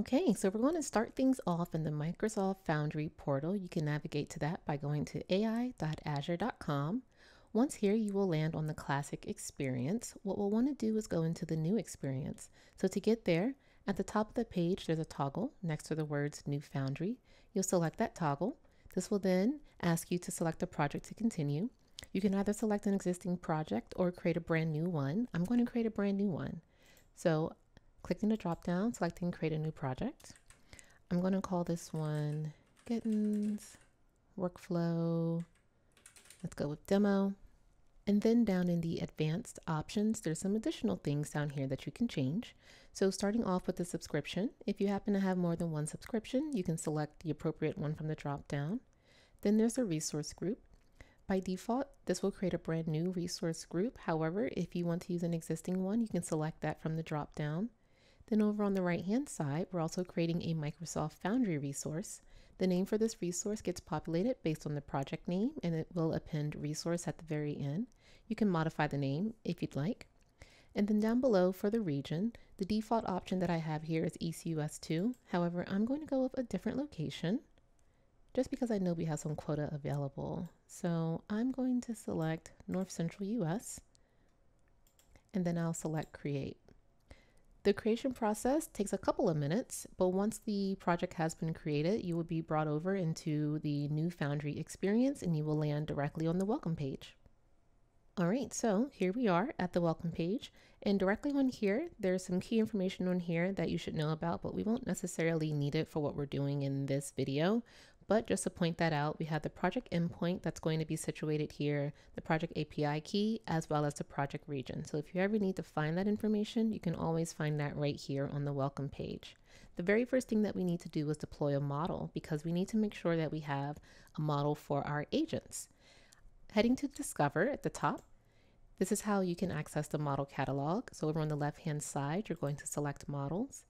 Okay, so we're going to start things off in the Microsoft Foundry portal. You can navigate to that by going to ai.azure.com. Once here, you will land on the classic experience. What we'll want to do is go into the new experience. So to get there, at the top of the page, there's a toggle next to the words New Foundry. You'll select that toggle. This will then ask you to select a project to continue. You can either select an existing project or create a brand new one. I'm going to create a brand new one. So clicking the drop down, selecting create a new project. I'm going to call this one Gittens Workflow. Let's go with demo. And then down in the advanced options, there's some additional things down here that you can change. So starting off with the subscription, if you happen to have more than one subscription, you can select the appropriate one from the drop down. Then there's a resource group. By default, this will create a brand new resource group. However, if you want to use an existing one, you can select that from the drop down. Then over on the right hand side, we're also creating a Microsoft Foundry resource. The name for this resource gets populated based on the project name and it will append resource at the very end. You can modify the name if you'd like. And then down below for the region, the default option that I have here is East US 2. However, I'm going to go with a different location just because I know we have some quota available. So I'm going to select North Central US and then I'll select create. The creation process takes a couple of minutes, but once the project has been created, you will be brought over into the new Foundry experience and you will land directly on the welcome page. All right, so here we are at the welcome page and directly on here, there's some key information on here that you should know about, but we won't necessarily need it for what we're doing in this video. But just to point that out, we have the project endpoint that's going to be situated here, the project API key, as well as the project region. So if you ever need to find that information, you can always find that right here on the welcome page. The very first thing that we need to do is deploy a model because we need to make sure that we have a model for our agents. Heading to Discover at the top, this is how you can access the model catalog. So over on the left-hand side, you're going to select models.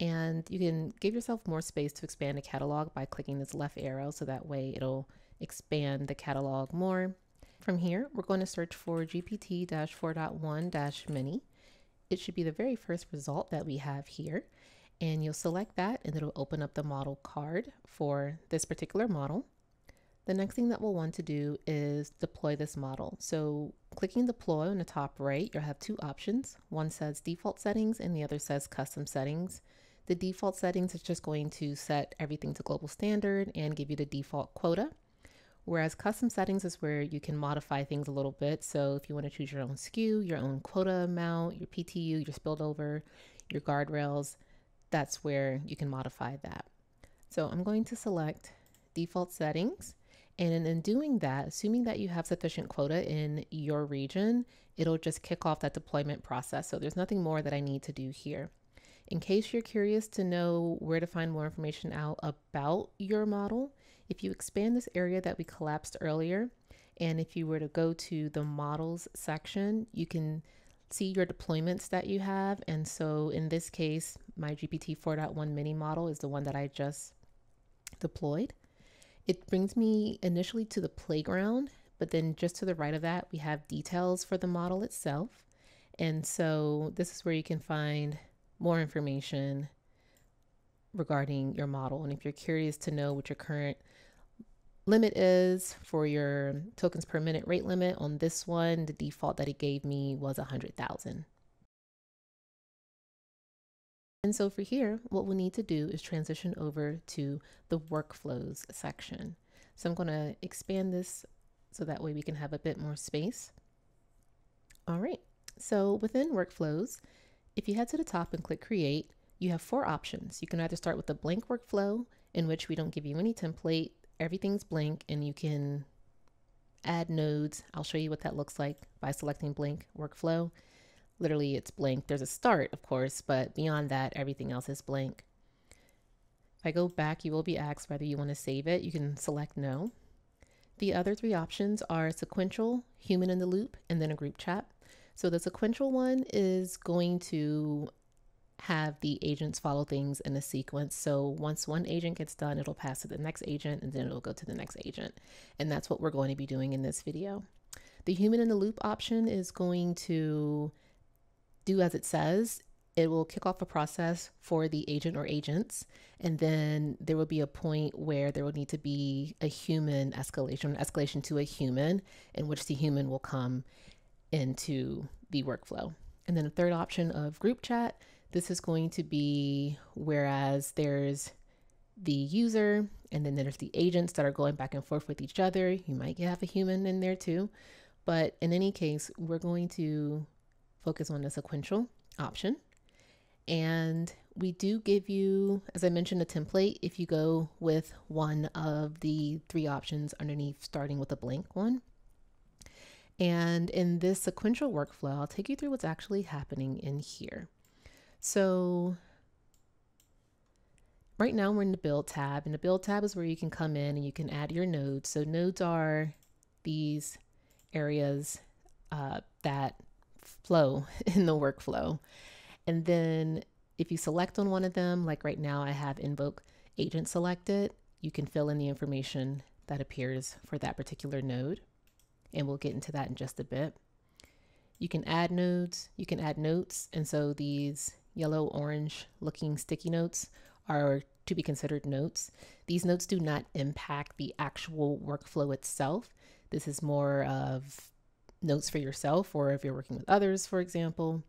And you can give yourself more space to expand the catalog by clicking this left arrow so that way it'll expand the catalog more. From here, we're going to search for GPT-4.1-mini. It should be the very first result that we have here. And you'll select that and it'll open up the model card for this particular model. The next thing that we'll want to do is deploy this model. So clicking deploy on the top right, you'll have two options. One says default settings and the other says custom settings. The default settings is just going to set everything to global standard and give you the default quota. Whereas custom settings is where you can modify things a little bit. So if you want to choose your own SKU, your own quota amount, your PTU, your spilled over, your guardrails, that's where you can modify that. So I'm going to select default settings. And in doing that, assuming that you have sufficient quota in your region, it'll just kick off that deployment process. So there's nothing more that I need to do here. In case you're curious to know where to find more information out about your model, if you expand this area that we collapsed earlier, and if you were to go to the models section, you can see your deployments that you have. And so in this case, my GPT 4.1 mini model is the one that I just deployed. It brings me initially to the playground, but then just to the right of that, we have details for the model itself. And so this is where you can find more information regarding your model. And if you're curious to know what your current limit is for your tokens per minute rate limit on this one, the default that it gave me was 100,000. And so for here, what we'll need to do is transition over to the workflows section. So I'm going to expand this so that way we can have a bit more space. All right, so within workflows, if you head to the top and click create, you have four options. You can either start with a blank workflow in which we don't give you any template, everything's blank and you can add nodes. I'll show you what that looks like by selecting blank workflow. Literally it's blank. There's a start, of course, but beyond that, everything else is blank. If I go back, you will be asked whether you want to save it. You can select no. The other three options are sequential, human in the loop, and then a group chat. So the sequential one is going to have the agents follow things in a sequence. So once one agent gets done, it'll pass to the next agent and then it'll go to the next agent. And that's what we're going to be doing in this video. The human in the loop option is going to do as it says. it will kick off a process for the agent or agents. And then there will be a point where there will need to be a human escalation, escalation to a human, in which the human will come into the workflow. And then the third option of group chat, this is going to be whereas there's the user and then there's the agents that are going back and forth with each other. You might have a human in there too. But in any case, we're going to focus on the sequential option. And we do give you, as I mentioned, a template if you go with one of the three options underneath, starting with a blank one. And in this sequential workflow, I'll take you through what's actually happening in here. So right now we're in the build tab and the build tab is where you can come in and you can add your nodes. So nodes are these areas uh, that flow in the workflow. And then if you select on one of them, like right now I have invoke agent selected, you can fill in the information that appears for that particular node. And we'll get into that in just a bit. You can add nodes, you can add notes. And so these yellow orange looking sticky notes are to be considered notes. These notes do not impact the actual workflow itself. This is more of notes for yourself or if you're working with others, for example.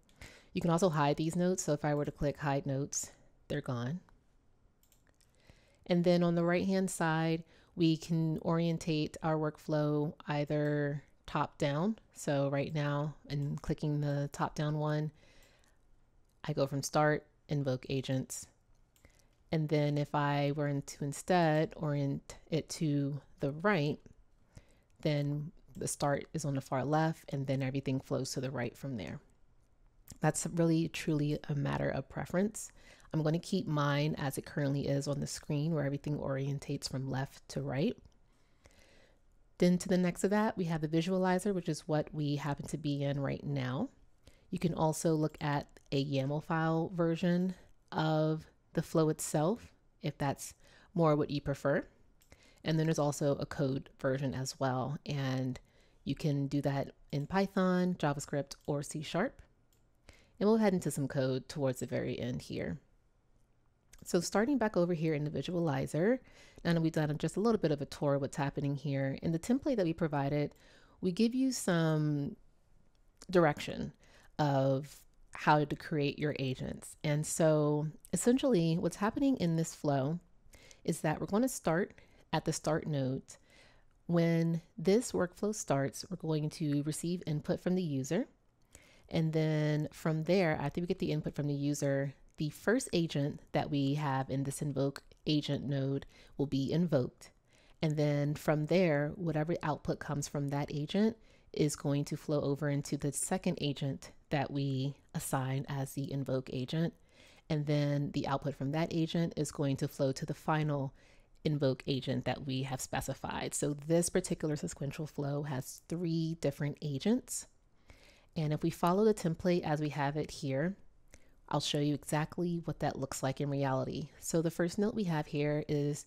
You can also hide these notes. So if I were to click hide notes, they're gone. And then on the right hand side, we can orientate our workflow either top down. So right now, and clicking the top down one, I go from start, invoke agents. And then if I were to instead orient it to the right, then the start is on the far left and then everything flows to the right from there. That's really truly a matter of preference. I'm going to keep mine as it currently is on the screen where everything orientates from left to right. Then to the next of that, we have the visualizer, which is what we happen to be in right now. You can also look at a YAML file version of the flow itself, if that's more what you prefer. And then there's also a code version as well. And you can do that in Python, JavaScript, or C Sharp. And we'll head into some code towards the very end here. So starting back over here in the visualizer, now that we've done just a little bit of a tour of what's happening here, in the template that we provided, we give you some direction of how to create your agents. And so essentially what's happening in this flow is that we're going to start at the start node. When this workflow starts, we're going to receive input from the user. And then from there, after we get the input from the user, the first agent that we have in this invoke agent node will be invoked. And then from there, whatever output comes from that agent is going to flow over into the second agent that we assign as the invoke agent. And then the output from that agent is going to flow to the final invoke agent that we have specified. So this particular sequential flow has three different agents. And if we follow the template as we have it here, I'll show you exactly what that looks like in reality. So the first note we have here is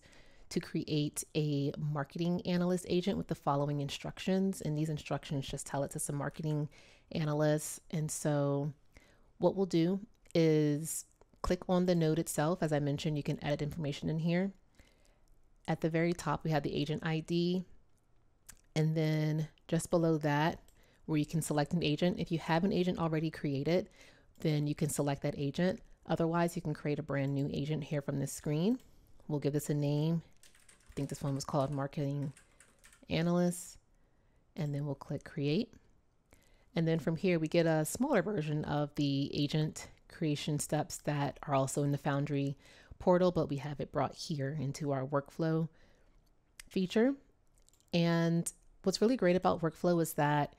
to create a marketing analyst agent with the following instructions. And these instructions just tell it to some marketing analysts. And so what we'll do is click on the node itself. As I mentioned, you can edit information in here. At the very top, we have the agent ID. And then just below that, where you can select an agent. If you have an agent already created, then you can select that agent. Otherwise, you can create a brand new agent here from this screen. We'll give this a name. I think this one was called Marketing Analyst. And then we'll click Create. And then from here, we get a smaller version of the agent creation steps that are also in the Foundry portal, but we have it brought here into our workflow feature. And what's really great about workflow is that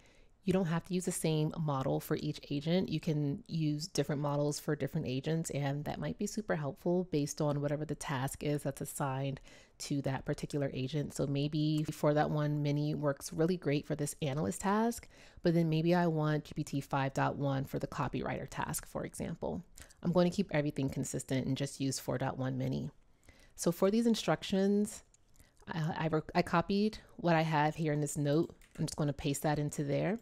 you don't have to use the same model for each agent. You can use different models for different agents, and that might be super helpful based on whatever the task is that's assigned to that particular agent. So maybe for that one, Mini works really great for this analyst task, but then maybe I want GPT 5.1 for the copywriter task, for example. I'm going to keep everything consistent and just use 4.1 Mini. So for these instructions, I, I, I copied what I have here in this note. I'm just going to paste that into there.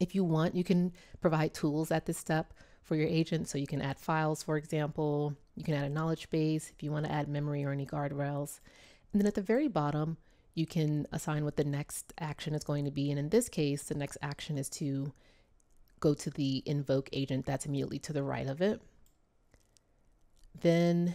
If you want, you can provide tools at this step for your agent. So you can add files, for example, you can add a knowledge base if you want to add memory or any guardrails. And then at the very bottom, you can assign what the next action is going to be. And in this case, the next action is to go to the invoke agent that's immediately to the right of it. Then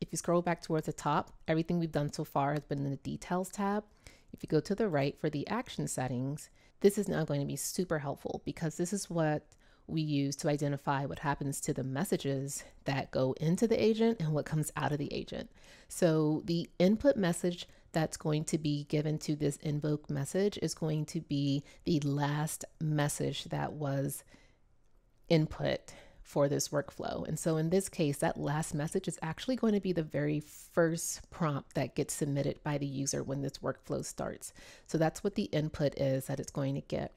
if you scroll back towards the top, everything we've done so far has been in the details tab. If you go to the right for the action settings, this is now going to be super helpful because this is what we use to identify what happens to the messages that go into the agent and what comes out of the agent. So the input message that's going to be given to this invoke message is going to be the last message that was input for this workflow. And so in this case, that last message is actually going to be the very first prompt that gets submitted by the user when this workflow starts. So that's what the input is that it's going to get.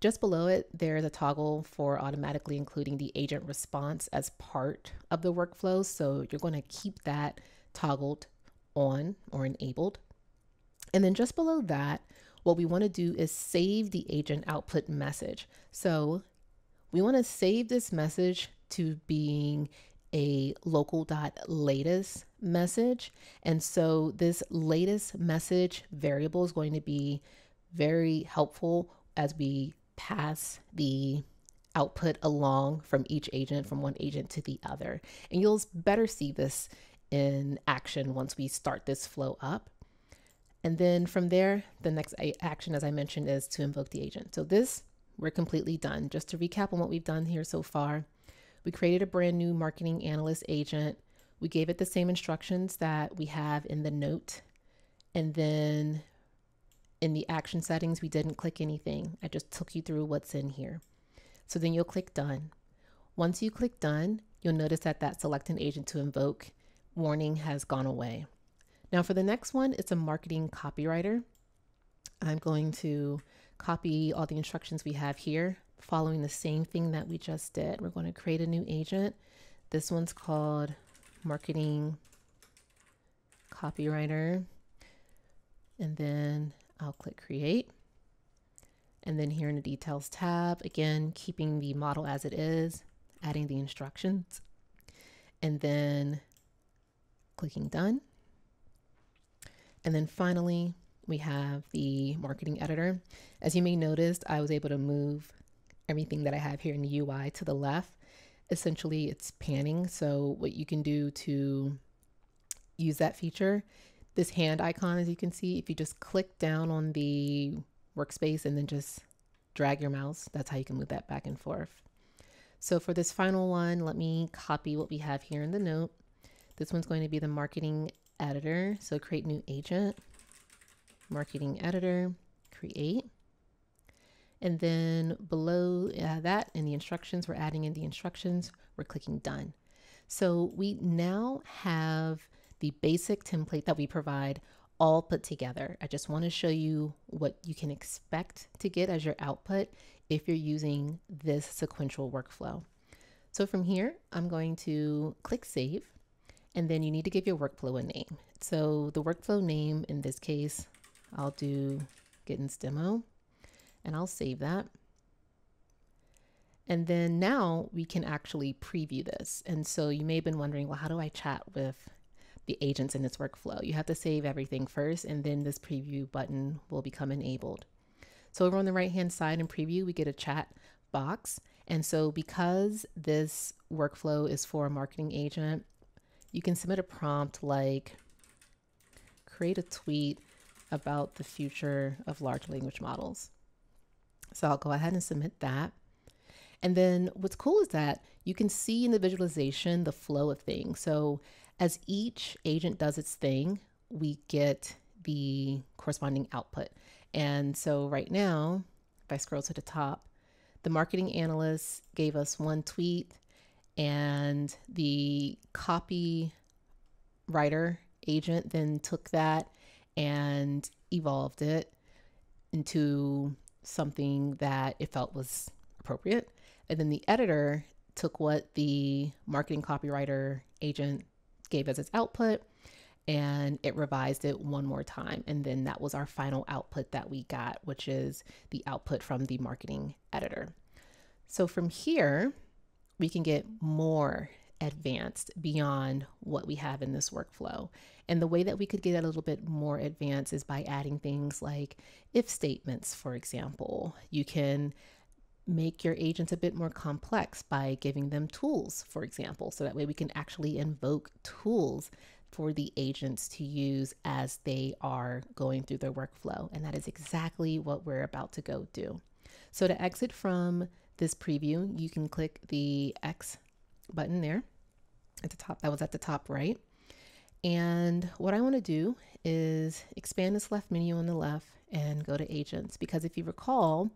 Just below it, there's a toggle for automatically including the agent response as part of the workflow. So you're going to keep that toggled on or enabled. And then just below that, what we want to do is save the agent output message. So we want to save this message to being a local dot latest message. And so this latest message variable is going to be very helpful as we pass the output along from each agent from one agent to the other. And you'll better see this in action once we start this flow up. And then from there, the next action, as I mentioned, is to invoke the agent. So this, we're completely done. Just to recap on what we've done here so far, we created a brand new marketing analyst agent. We gave it the same instructions that we have in the note. And then in the action settings, we didn't click anything. I just took you through what's in here. So then you'll click done. Once you click done, you'll notice that that select an agent to invoke warning has gone away. Now for the next one, it's a marketing copywriter. I'm going to copy all the instructions we have here, following the same thing that we just did. We're going to create a new agent. This one's called marketing copywriter. And then I'll click create. And then here in the details tab, again, keeping the model as it is, adding the instructions, and then clicking done. And then finally, we have the marketing editor. As you may notice, I was able to move everything that I have here in the UI to the left. Essentially, it's panning. So what you can do to use that feature, this hand icon, as you can see, if you just click down on the workspace and then just drag your mouse, that's how you can move that back and forth. So for this final one, let me copy what we have here in the note. This one's going to be the marketing editor. So create new agent, marketing editor, create. And then below uh, that in the instructions, we're adding in the instructions, we're clicking done. So we now have the basic template that we provide all put together. I just want to show you what you can expect to get as your output if you're using this sequential workflow. So from here, I'm going to click save. And then you need to give your workflow a name. So the workflow name in this case, I'll do Gittens demo and I'll save that. And then now we can actually preview this. And so you may have been wondering, well, how do I chat with the agents in this workflow? You have to save everything first, and then this preview button will become enabled. So over on the right hand side in preview, we get a chat box. And so because this workflow is for a marketing agent, you can submit a prompt like create a tweet about the future of large language models. So I'll go ahead and submit that. And then what's cool is that you can see in the visualization the flow of things. So as each agent does its thing, we get the corresponding output. And so right now, if I scroll to the top, the marketing analyst gave us one tweet and the copy writer agent then took that and evolved it into something that it felt was appropriate. And then the editor took what the marketing copywriter agent gave as its output and it revised it one more time. And then that was our final output that we got, which is the output from the marketing editor. So from here, we can get more advanced beyond what we have in this workflow. And the way that we could get a little bit more advanced is by adding things like if statements, for example. You can make your agents a bit more complex by giving them tools, for example. So that way we can actually invoke tools for the agents to use as they are going through their workflow. And that is exactly what we're about to go do. So to exit from this preview, you can click the X button there at the top. That was at the top right. And what I want to do is expand this left menu on the left and go to agents because if you recall,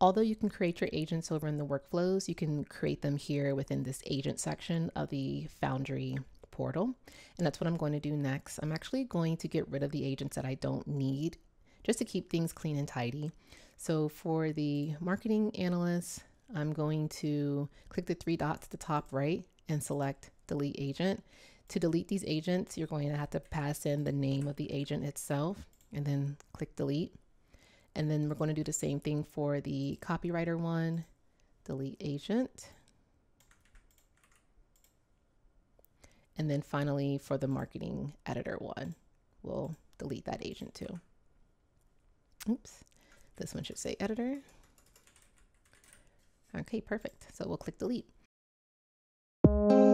although you can create your agents over in the workflows, you can create them here within this agent section of the Foundry portal. And that's what I'm going to do next. I'm actually going to get rid of the agents that I don't need just to keep things clean and tidy. So for the marketing analyst, I'm going to click the three dots at the top right and select delete agent. To delete these agents, you're going to have to pass in the name of the agent itself and then click delete. And then we're going to do the same thing for the copywriter one, delete agent. And then finally for the marketing editor one, we'll delete that agent too. Oops, this one should say editor. Okay, perfect. So we'll click delete. Thank you.